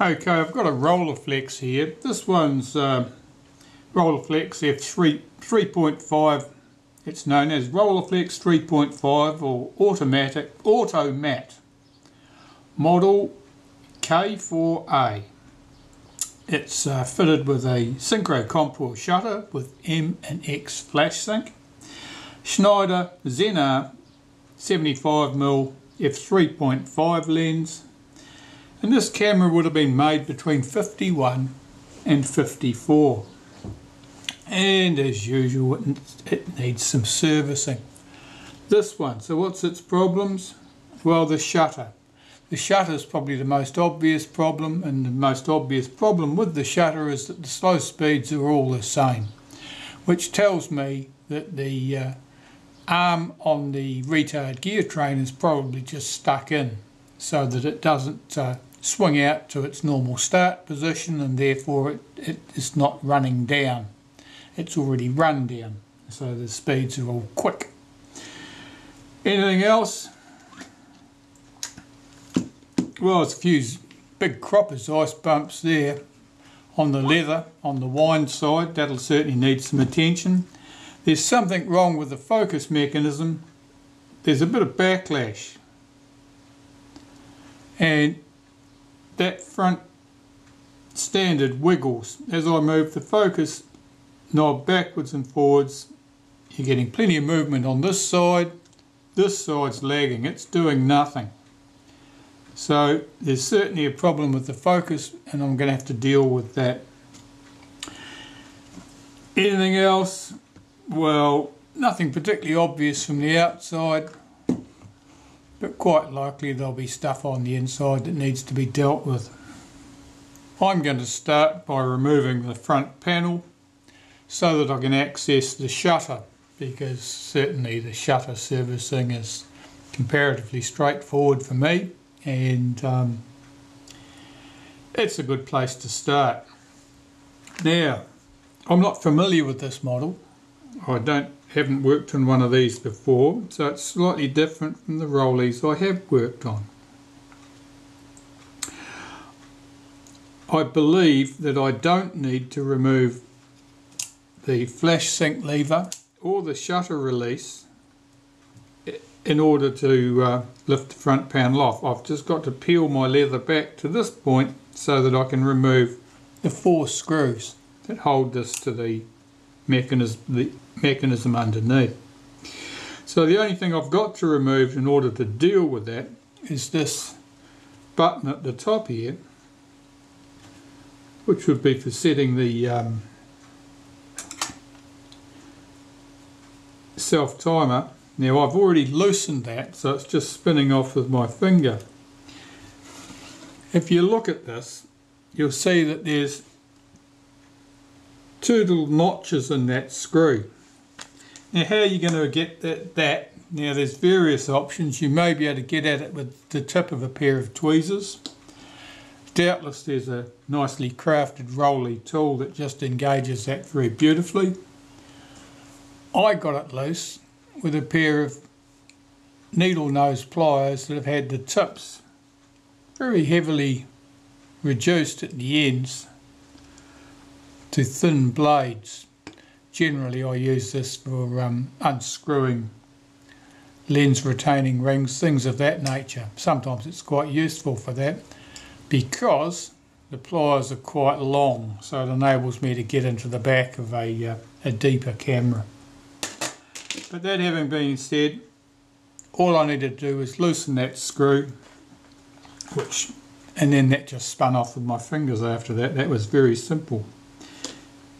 Okay, I've got a Rolleiflex here. This one's uh, Rolleiflex F3 3.5. It's known as Rolleiflex 3.5 or automatic automat model K4A. It's uh, fitted with a Synchro Compur shutter with M and X flash sync. Schneider Xenar 75mm f3.5 lens and this camera would have been made between 51 and 54 and as usual it needs some servicing. This one so what's its problems? Well the shutter. The shutter is probably the most obvious problem and the most obvious problem with the shutter is that the slow speeds are all the same which tells me that the uh, arm on the retard gear train is probably just stuck in so that it doesn't uh, swing out to its normal start position and therefore it, it is not running down. It's already run down, so the speeds are all quick. Anything else? Well, it's a few big croppers ice bumps there on the leather, on the wind side. That'll certainly need some attention. There's something wrong with the focus mechanism. There's a bit of backlash. And that front standard wiggles. As I move the focus knob backwards and forwards, you're getting plenty of movement on this side. This side's lagging, it's doing nothing. So there's certainly a problem with the focus and I'm going to have to deal with that. Anything else? Well, nothing particularly obvious from the outside but quite likely there'll be stuff on the inside that needs to be dealt with. I'm going to start by removing the front panel so that I can access the shutter because certainly the shutter servicing is comparatively straightforward for me and um, it's a good place to start. Now, I'm not familiar with this model. I don't haven't worked on one of these before, so it's slightly different from the Rolleis I have worked on. I believe that I don't need to remove the flash sync lever or the shutter release in order to uh, lift the front panel off. I've just got to peel my leather back to this point so that I can remove the four screws that hold this to the mechanism, the mechanism underneath. So the only thing I've got to remove in order to deal with that is this button at the top here, which would be for setting the um, self timer. Now I've already loosened that, so it's just spinning off with my finger. If you look at this, you'll see that there's two little notches in that screw. Now how are you going to get that, that? Now there's various options. You may be able to get at it with the tip of a pair of tweezers. Doubtless there's a nicely crafted Rollei tool that just engages that very beautifully. I got it loose with a pair of needle nose pliers that have had the tips very heavily reduced at the ends to thin blades. Generally I use this for um, unscrewing lens retaining rings, things of that nature. Sometimes it's quite useful for that because the pliers are quite long so it enables me to get into the back of a, uh, a deeper camera. But that having been said, all I need to do is loosen that screw which and then that just spun off with my fingers after that. That was very simple.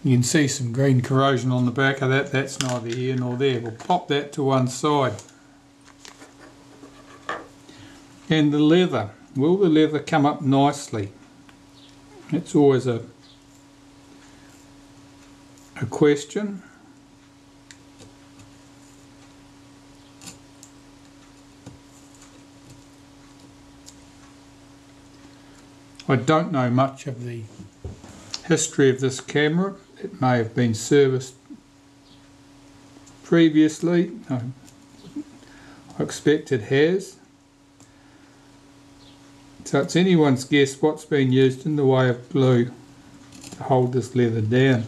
You can see some green corrosion on the back of that. That's neither here nor there. We'll pop that to one side. And the leather. Will the leather come up nicely? It's always a, a question. I don't know much of the history of this camera. It may have been serviced previously. I expect it has. So it's anyone's guess what's been used in the way of glue to hold this leather down.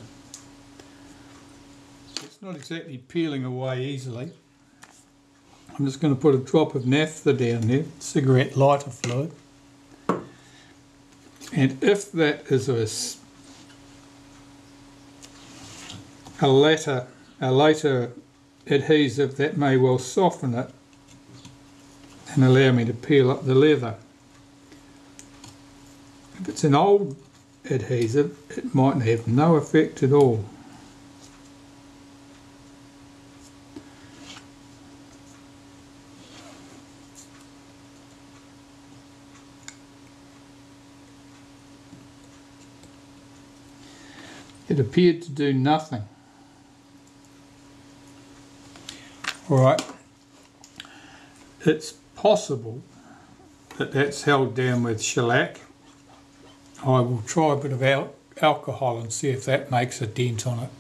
It's not exactly peeling away easily. I'm just going to put a drop of naphtha down there, cigarette lighter fluid. And if that is a, a later, a later adhesive, that may well soften it and allow me to peel up the leather. If it's an old adhesive, it might have no effect at all. It appeared to do nothing. Alright, it's possible that that's held down with shellac. I will try a bit of al alcohol and see if that makes a dent on it.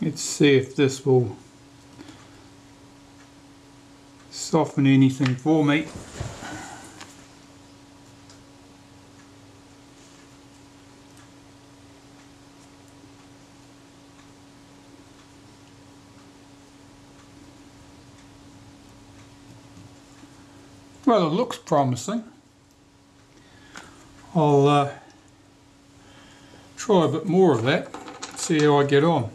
Let's see if this will soften anything for me. Well, it looks promising. I'll uh, try a bit more of that, see how I get on.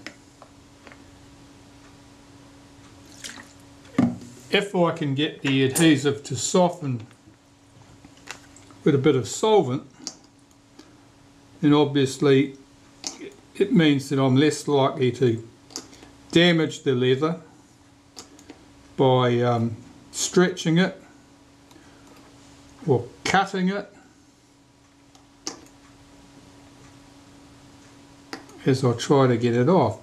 If I can get the adhesive to soften with a bit of solvent, then obviously it means that I'm less likely to damage the leather by um, stretching it or cutting it as I try to get it off.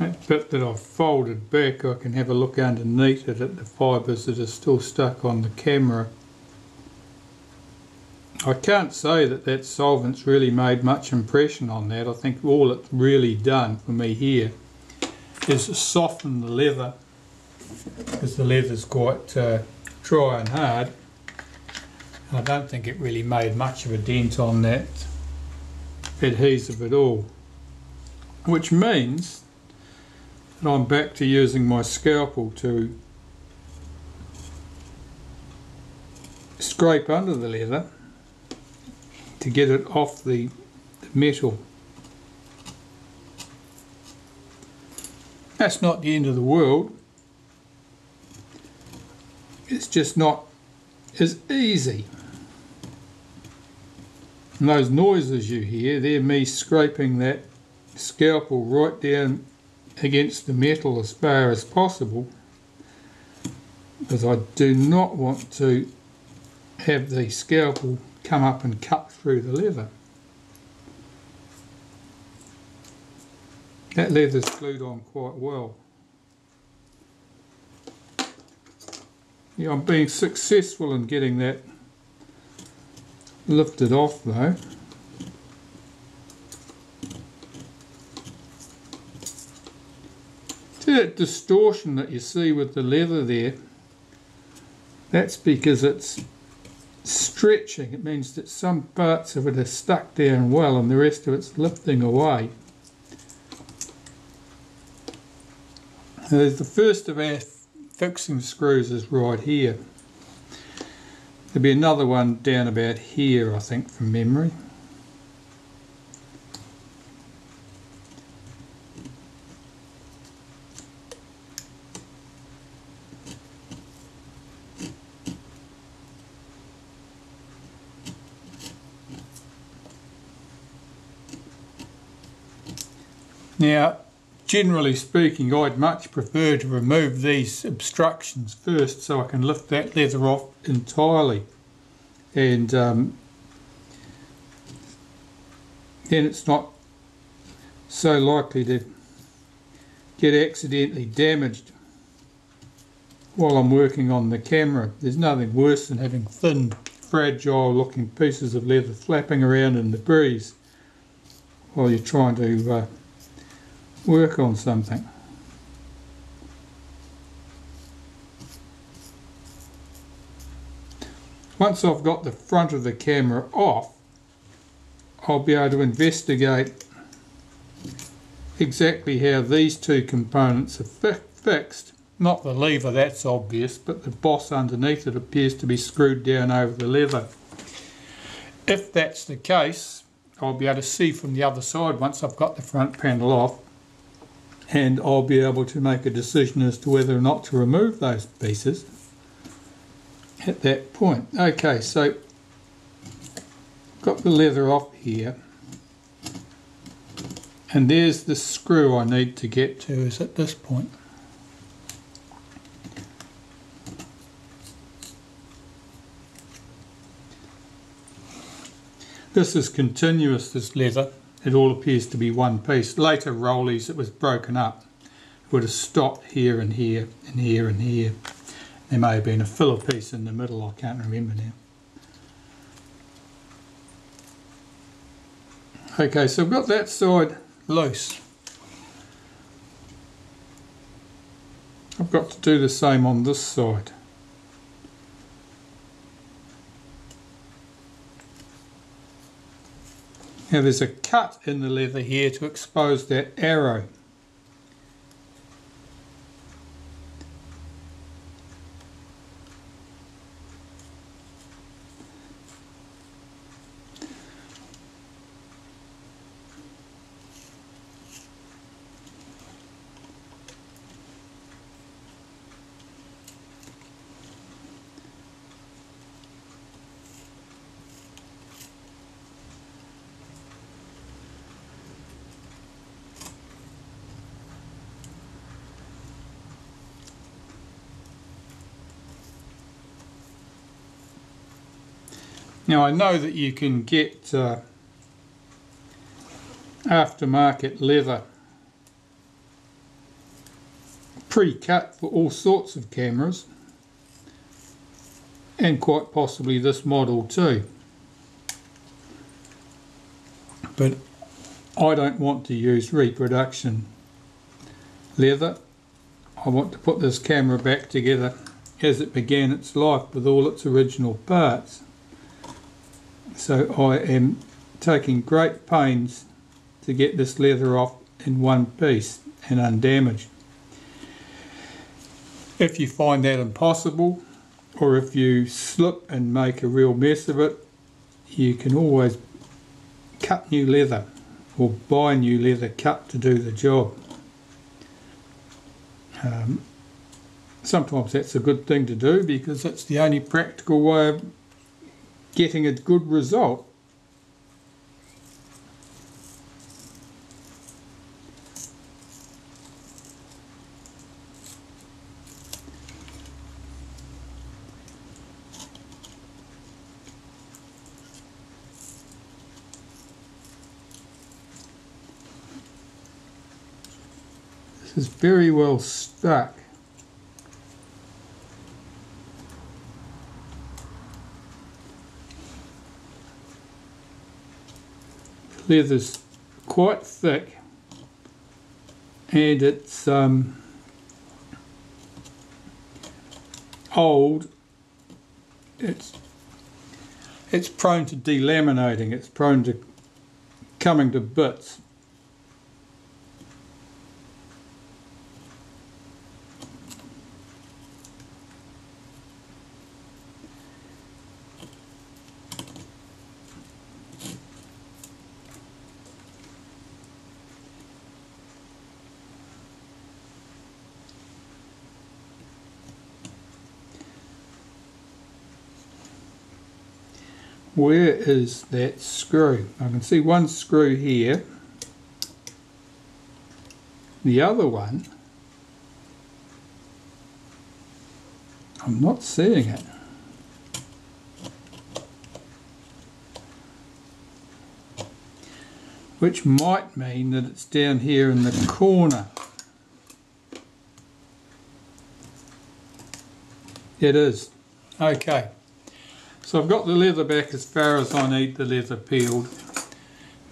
That bit that I've folded back, I can have a look underneath it at the fibres that are still stuck on the camera. I can't say that that solvent's really made much impression on that. I think all it's really done for me here is soften the leather because the leather's quite uh, dry and hard. I don't think it really made much of a dent on that adhesive at all. Which means and I'm back to using my scalpel to scrape under the leather to get it off the, the metal. That's not the end of the world. It's just not as easy. And those noises you hear, they're me scraping that scalpel right down against the metal as far as possible because I do not want to have the scalpel come up and cut through the leather. That leather's glued on quite well. Yeah, I'm being successful in getting that lifted off though. That distortion that you see with the leather there? That's because it's stretching. It means that some parts of it are stuck down well and the rest of it's lifting away. There's the first of our fixing screws is right here. There'll be another one down about here, I think, from memory. Now, generally speaking, I'd much prefer to remove these obstructions first so I can lift that leather off entirely. And um, then it's not so likely to get accidentally damaged while I'm working on the camera. There's nothing worse than having thin, fragile looking pieces of leather flapping around in the breeze while you're trying to uh, work on something. Once I've got the front of the camera off, I'll be able to investigate exactly how these two components are fi fixed. Not the lever, that's obvious, but the boss underneath it appears to be screwed down over the leather. If that's the case, I'll be able to see from the other side once I've got the front panel off and I'll be able to make a decision as to whether or not to remove those pieces at that point. Okay, so got the leather off here and there's the screw I need to get to is at this point. This is continuous, this leather. It all appears to be one piece. Later Rolleis, it was broken up. It would have stopped here and here and here and here. There may have been a filler piece in the middle, I can't remember now. Okay, so I've got that side loose. I've got to do the same on this side. Now there's a cut in the leather here to expose that arrow. Now I know that you can get uh, aftermarket leather pre-cut for all sorts of cameras and quite possibly this model too. But I don't want to use reproduction leather. I want to put this camera back together as it began its life with all its original parts so I am taking great pains to get this leather off in one piece and undamaged. If you find that impossible or if you slip and make a real mess of it you can always cut new leather or buy new leather cut to do the job. Um, sometimes that's a good thing to do because it's the only practical way of getting a good result. This is very well stuck. Leather's quite thick and it's um, old. It's it's prone to delaminating. It's prone to coming to bits where is that screw? I can see one screw here the other one, I'm not seeing it. Which might mean that it's down here in the corner. It is. Okay. So I've got the leather back as far as I need the leather peeled.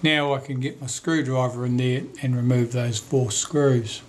Now I can get my screwdriver in there and remove those four screws.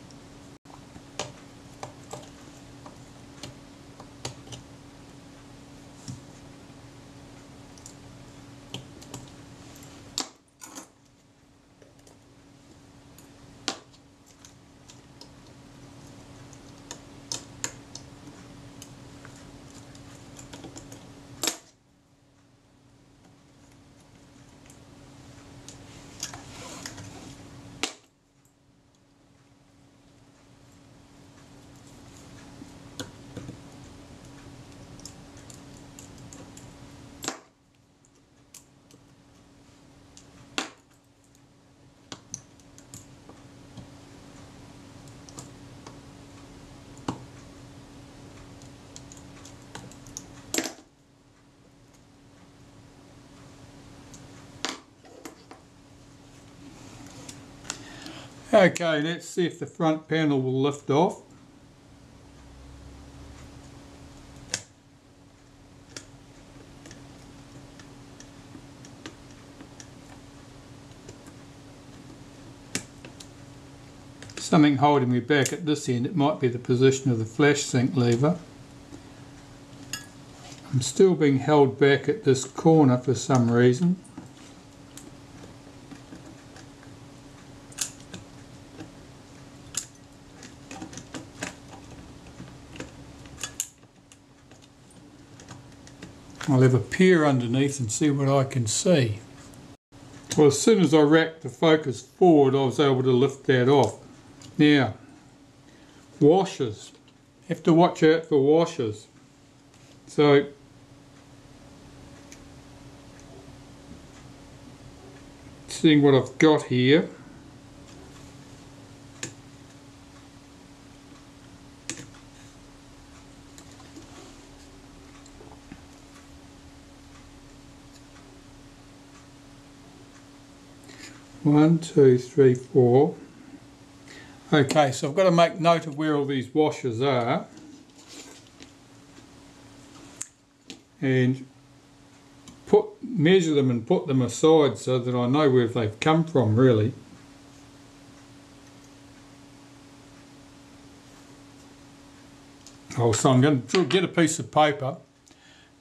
Okay, let's see if the front panel will lift off. Something holding me back at this end, it might be the position of the flash sync lever. I'm still being held back at this corner for some reason. I'll have a peer underneath and see what I can see. Well, as soon as I racked the focus forward, I was able to lift that off. Now, washers. Have to watch out for washers. So, seeing what I've got here. One, two, three, four. Okay, so I've got to make note of where all these washers are. And put measure them and put them aside so that I know where they've come from really. Oh, so I'm going to get a piece of paper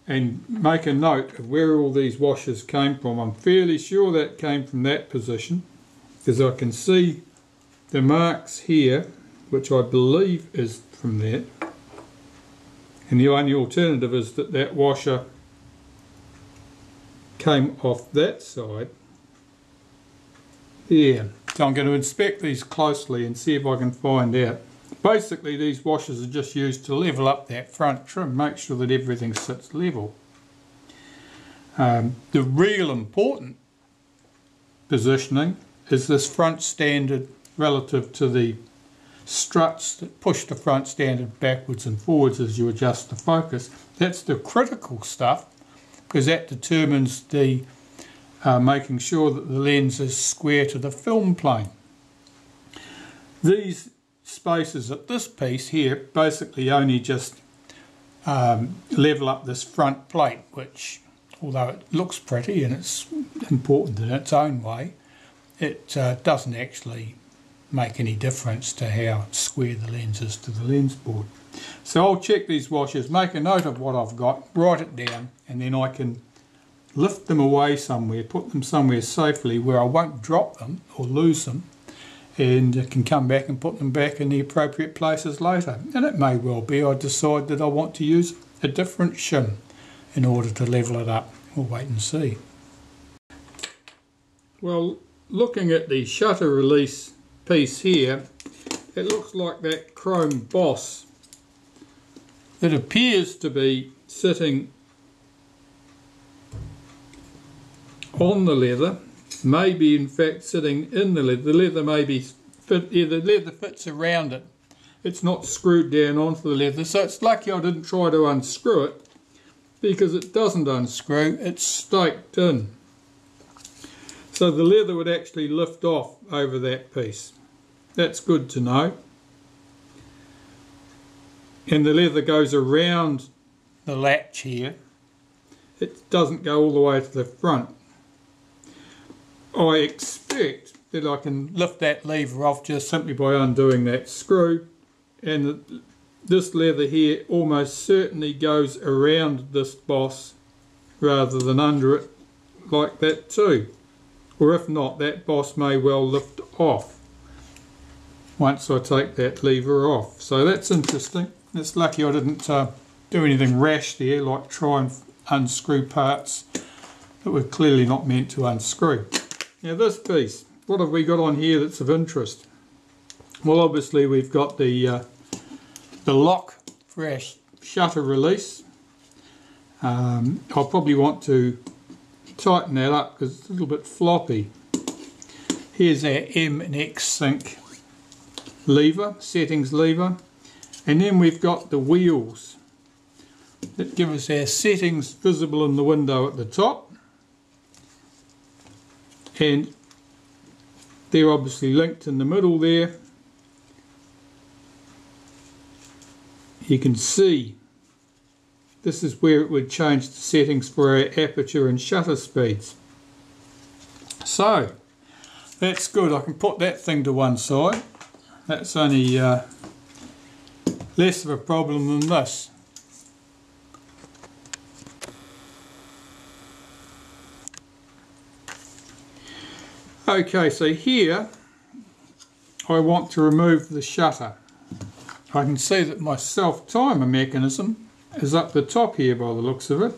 and make a note of where all these washers came from. I'm fairly sure that came from that position because I can see the marks here which I believe is from that and the only alternative is that that washer came off that side yeah so I'm going to inspect these closely and see if I can find out Basically these washers are just used to level up that front trim, make sure that everything sits level. Um, the real important positioning is this front standard relative to the struts that push the front standard backwards and forwards as you adjust the focus. That's the critical stuff because that determines the uh, making sure that the lens is square to the film plane. These spaces at this piece here basically only just um, level up this front plate which although it looks pretty and it's important in its own way it uh, doesn't actually make any difference to how square the lens is to the lens board. So I'll check these washers, make a note of what I've got, write it down and then I can lift them away somewhere, put them somewhere safely where I won't drop them or lose them and can come back and put them back in the appropriate places later. And it may well be I decide that I want to use a different shim in order to level it up. We'll wait and see. Well, looking at the shutter release piece here, it looks like that chrome boss. It appears to be sitting on the leather maybe in fact sitting in the leather. The leather may be fit, yeah, the leather fits around it. It's not screwed down onto the leather, so it's lucky I didn't try to unscrew it because it doesn't unscrew, it's staked in. So the leather would actually lift off over that piece. That's good to know. And the leather goes around the latch here. It doesn't go all the way to the front. I expect that I can lift that lever off just simply by undoing that screw. And this leather here almost certainly goes around this boss rather than under it like that too. Or if not that boss may well lift off once I take that lever off. So that's interesting. It's lucky I didn't uh, do anything rash there like try and unscrew parts that were clearly not meant to unscrew now this piece what have we got on here that's of interest well obviously we've got the uh, the lock for our shutter release. Um, I'll probably want to tighten that up because it's a little bit floppy. Here's our M and X sync lever, settings lever. And then we've got the wheels that give us our settings visible in the window at the top. And they're obviously linked in the middle there you can see this is where it would change the settings for our aperture and shutter speeds. So that's good. I can put that thing to one side. That's only uh, less of a problem than this. Okay, so here I want to remove the shutter. I can see that my self-timer mechanism is up the top here by the looks of it.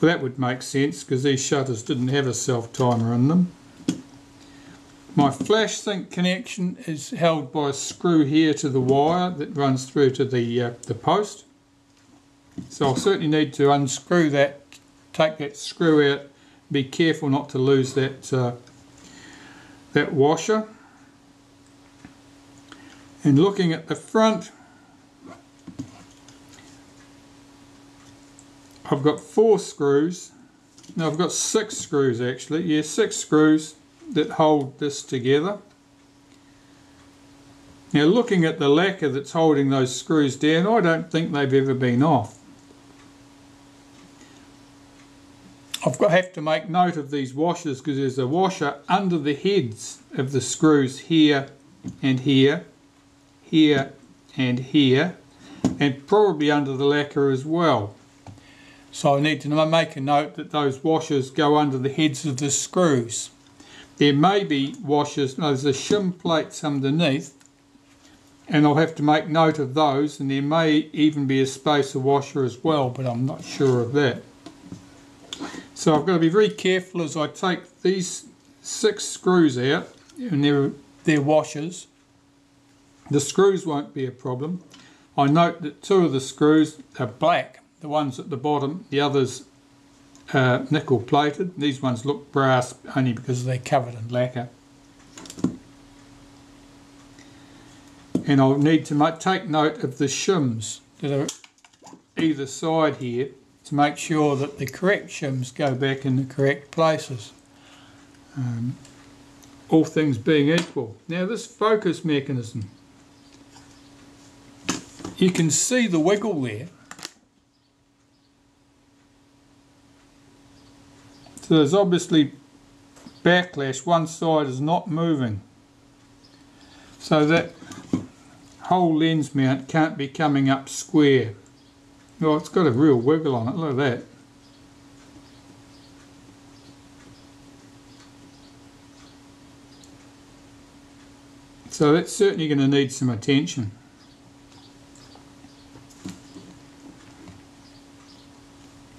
Well, that would make sense because these shutters didn't have a self-timer in them. My flash sync connection is held by a screw here to the wire that runs through to the, uh, the post. So I'll certainly need to unscrew that, take that screw out, be careful not to lose that, uh, that washer. And looking at the front, I've got four screws. Now I've got six screws actually. Yeah, six screws that hold this together. Now looking at the lacquer that's holding those screws down, I don't think they've ever been off. I've got have to make note of these washers because there's a washer under the heads of the screws here and here here and here and probably under the lacquer as well. So I need to make a note that those washers go under the heads of the screws. There may be washers, no, there's a shim plates underneath and I'll have to make note of those and there may even be a spacer washer as well but I'm not sure of that. So I've got to be very careful as I take these six screws out and they're, they're washers the screws won't be a problem. I note that two of the screws are black, the ones at the bottom, the others are nickel plated. These ones look brass only because they're covered in lacquer. And I'll need to take note of the shims that are either side here to make sure that the correct shims go back in the correct places. Um, all things being equal. Now this focus mechanism you can see the wiggle there. So there's obviously backlash, one side is not moving. So that whole lens mount can't be coming up square. Well, it's got a real wiggle on it, look at that. So that's certainly going to need some attention.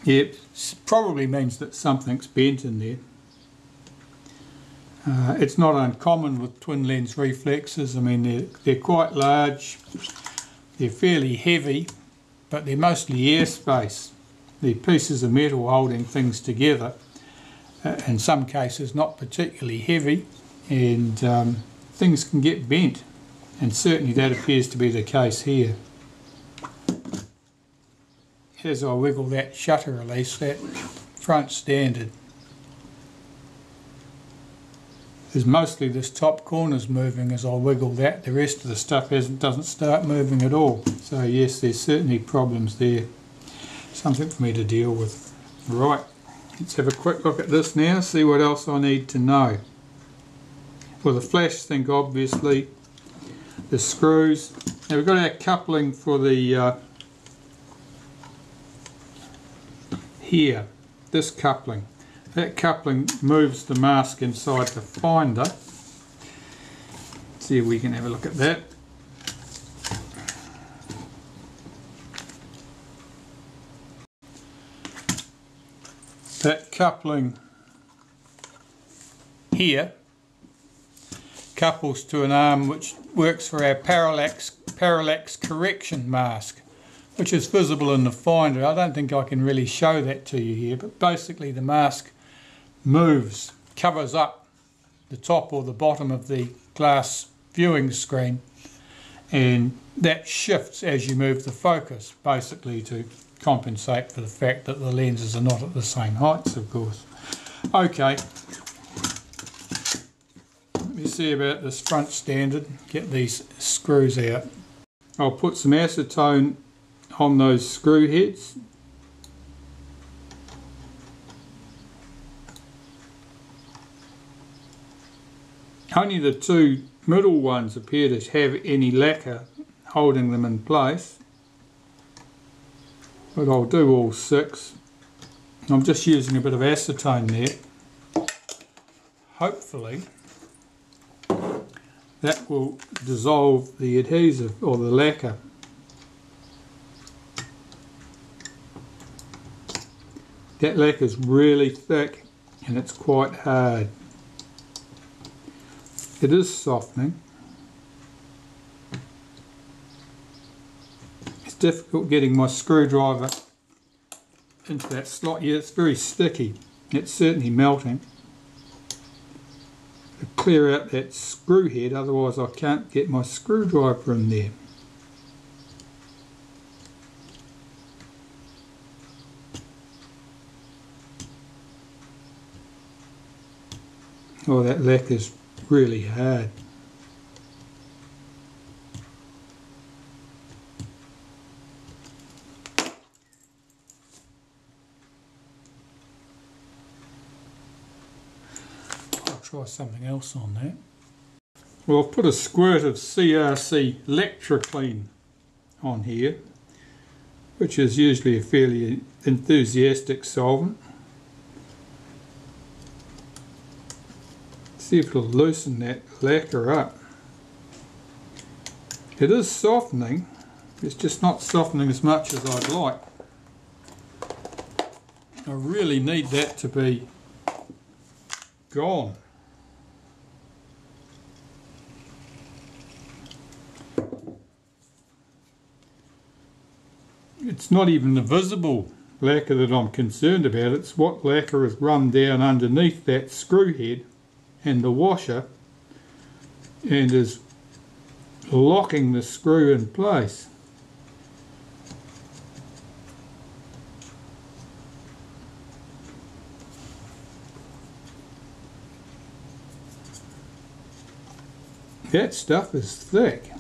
It probably means that something's bent in there. Uh, it's not uncommon with twin lens reflexes. I mean, they're, they're quite large, they're fairly heavy, but they're mostly airspace. They're pieces of metal holding things together. Uh, in some cases, not particularly heavy. and um, things can get bent and certainly that appears to be the case here. As I wiggle that shutter release, that front standard is mostly this top corner's moving as I wiggle that. The rest of the stuff doesn't start moving at all. So yes, there's certainly problems there. Something for me to deal with. Right, let's have a quick look at this now, see what else I need to know. Well, the flash thing, obviously, the screws. Now we've got our coupling for the uh, here, this coupling. That coupling moves the mask inside the finder. Let's see if we can have a look at that. That coupling here couples to an arm which works for our parallax, parallax correction mask which is visible in the finder. I don't think I can really show that to you here but basically the mask moves, covers up the top or the bottom of the glass viewing screen and that shifts as you move the focus basically to compensate for the fact that the lenses are not at the same heights of course. Okay, let me see about this front standard, get these screws out. I'll put some acetone on those screw heads Only the two middle ones appear to have any lacquer holding them in place. But I'll do all six. I'm just using a bit of acetone there. Hopefully that will dissolve the adhesive or the lacquer. That lacquer is really thick and it's quite hard. It is softening. It's difficult getting my screwdriver into that slot. Yeah, it's very sticky. It's certainly melting. To clear out that screw head, otherwise I can't get my screwdriver in there. Oh, that lacquer's really hard. I'll try something else on that. Well, I've put a squirt of CRC Lectra-Clean on here, which is usually a fairly enthusiastic solvent. See if it'll loosen that lacquer up. It is softening, it's just not softening as much as I'd like. I really need that to be gone. It's not even the visible lacquer that I'm concerned about, it's what lacquer has run down underneath that screw head and the washer and is locking the screw in place. That stuff is thick.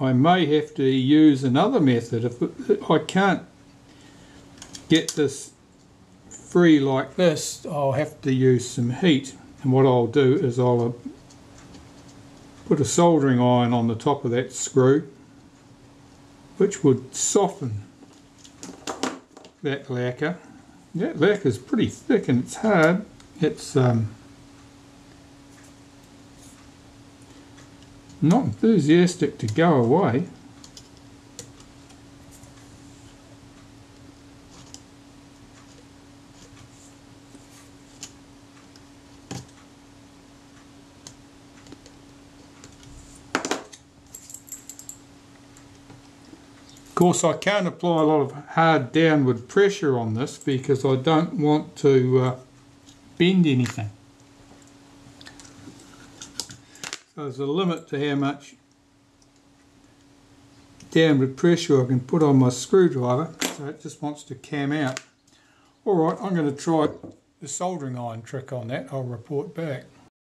I may have to use another method. If I can't get this free like this, I'll have to use some heat. And what I'll do is I'll uh, put a soldering iron on the top of that screw, which would soften that lacquer. That lacquer is pretty thick and it's hard. It's um, not enthusiastic to go away. Of course I can't apply a lot of hard downward pressure on this because I don't want to uh, bend anything. So there's a limit to how much downward pressure I can put on my screwdriver so it just wants to cam out. Alright, I'm going to try the soldering iron trick on that. I'll report back.